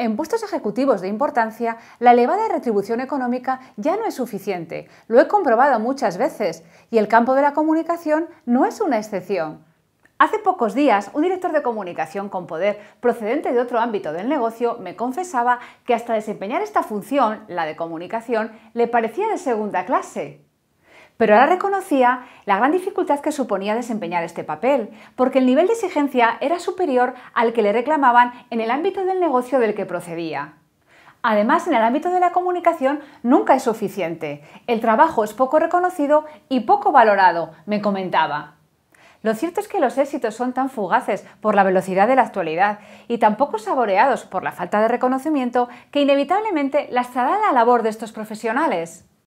En puestos ejecutivos de importancia, la elevada retribución económica ya no es suficiente. Lo he comprobado muchas veces y el campo de la comunicación no es una excepción. Hace pocos días, un director de comunicación con poder procedente de otro ámbito del negocio me confesaba que hasta desempeñar esta función, la de comunicación, le parecía de segunda clase. Pero ahora reconocía la gran dificultad que suponía desempeñar este papel, porque el nivel de exigencia era superior al que le reclamaban en el ámbito del negocio del que procedía. Además, en el ámbito de la comunicación nunca es suficiente. El trabajo es poco reconocido y poco valorado, me comentaba. Lo cierto es que los éxitos son tan fugaces por la velocidad de la actualidad y tan poco saboreados por la falta de reconocimiento que inevitablemente lastrará la labor de estos profesionales.